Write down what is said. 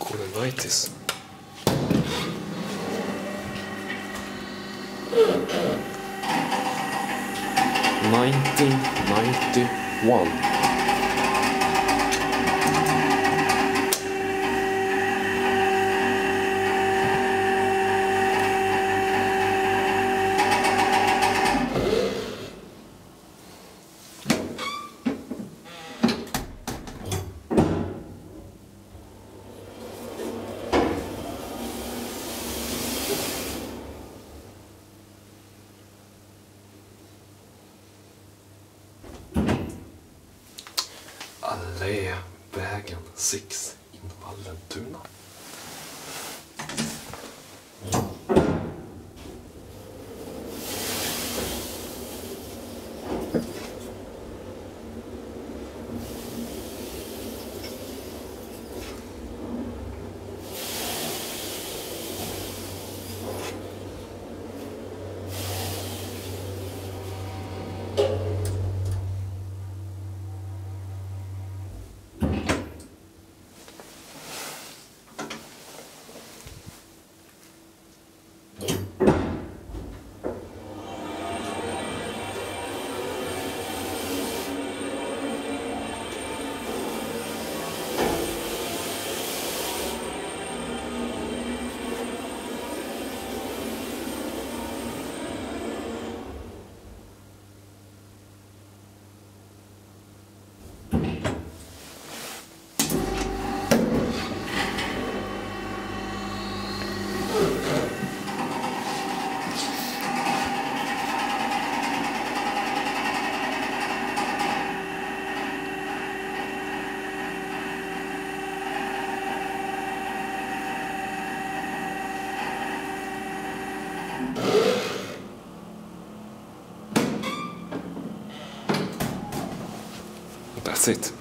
これないです。Nineteen ninety one. Allévägen 6 in Vallentuna. That's it.